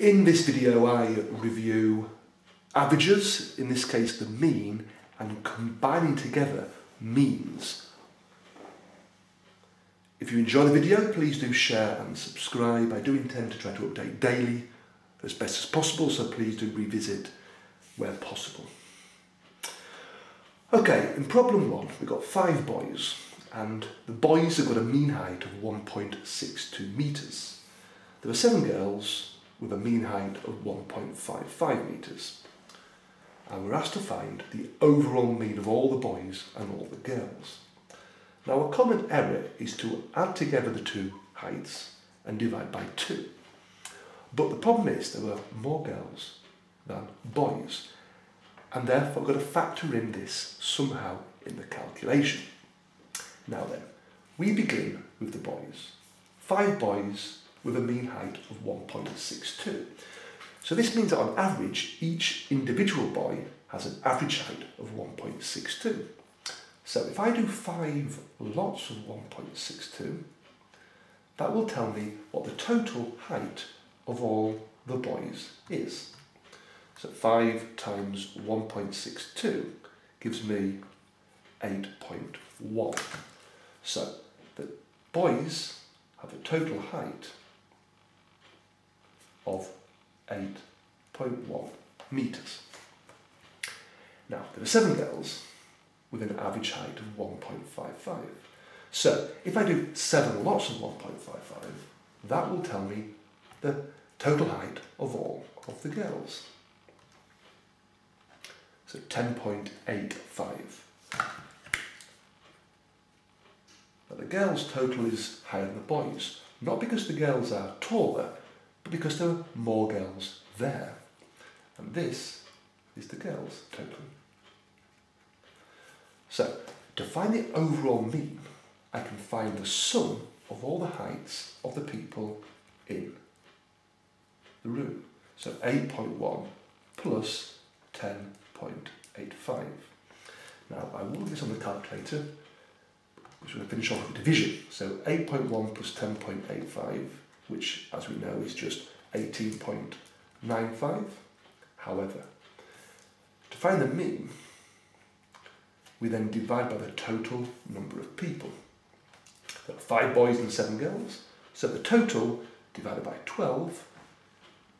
In this video I review averages, in this case the mean, and combining together means. If you enjoy the video, please do share and subscribe. I do intend to try to update daily as best as possible, so please do revisit where possible. Okay, in problem one, we've got five boys, and the boys have got a mean height of 1.62 metres. There are seven girls with a mean height of 1.55 metres. And we're asked to find the overall mean of all the boys and all the girls. Now a common error is to add together the two heights and divide by 2. But the problem is there were more girls than boys and therefore got to factor in this somehow in the calculation. Now then, we begin with the boys. Five boys with a mean height of 1.62. So this means that on average, each individual boy has an average height of 1.62. So if I do five lots of 1.62, that will tell me what the total height of all the boys is. So 5 times 1.62 gives me 8.1. So the boys have a total height of 8.1 metres. Now, there are seven girls with an average height of 1.55. So, if I do seven lots of 1.55, that will tell me the total height of all of the girls. So 10.85. Now the girls' total is higher than the boys, not because the girls are taller, but because there are more girls there. And this is the girls' total. So, to find the overall mean, I can find the sum of all the heights of the people in the room. So 8.1 plus 10.85. Now I will do this on the calculator, which will finish off with division. So 8.1 plus 10.85 which as we know is just 18.95. However, to find the mean, we then divide by the total number of people. There are five boys and seven girls, so the total divided by 12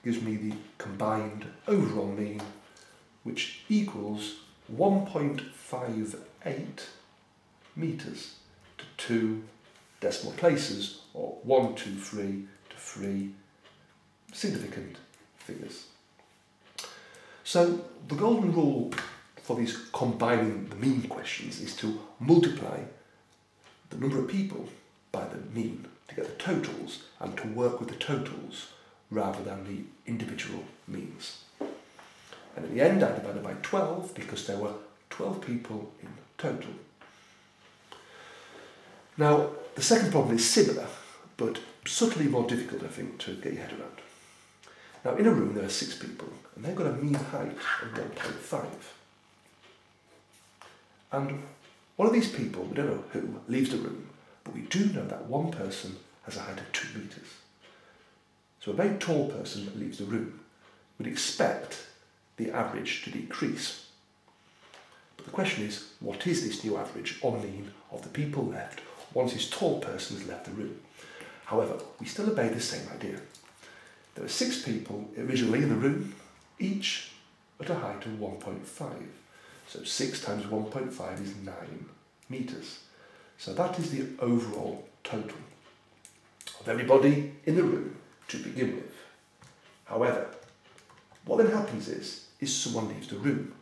gives me the combined overall mean, which equals 1.58 metres to two decimal places, or 1, 2, 3, three significant figures. So the golden rule for these combining the mean questions is to multiply the number of people by the mean to get the totals and to work with the totals rather than the individual means. And at the end I divided by 12 because there were 12 people in total. Now the second problem is similar but subtly more difficult, I think, to get your head around. Now, in a room there are six people, and they've got a mean height of 1.5. And one of these people, we don't know who, leaves the room, but we do know that one person has a height of 2 metres. So a very tall person leaves the room would expect the average to decrease. But the question is, what is this new average or mean of the people left once this tall person has left the room? However, we still obey the same idea. There are six people originally in the room, each at a height of 1.5. So 6 times 1.5 is 9 metres. So that is the overall total of everybody in the room to begin with. However, what then happens is, is someone leaves the room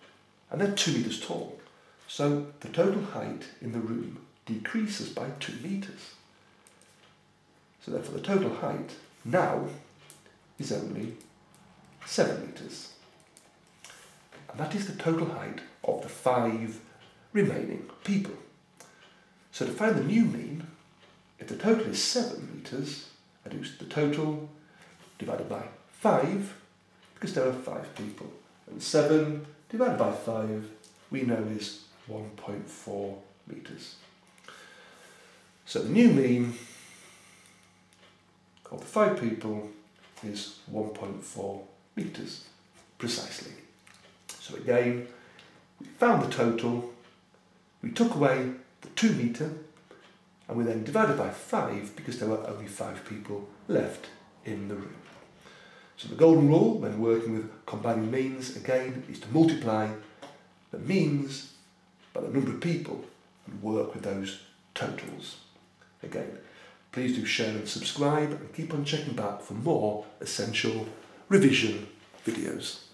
and they're 2 metres tall. So the total height in the room decreases by 2 metres. So therefore the total height now is only 7 metres. And that is the total height of the five remaining people. So to find the new mean, if the total is 7 metres, I do the total divided by 5, because there are 5 people. And 7 divided by 5, we know is 1.4 metres. So the new mean the five people is 1.4 metres, precisely. So again, we found the total, we took away the 2 metre, and we then divided by 5 because there were only 5 people left in the room. So the golden rule when working with combining means, again, is to multiply the means by the number of people and work with those totals. Again, please do share and subscribe and keep on checking back for more essential revision videos.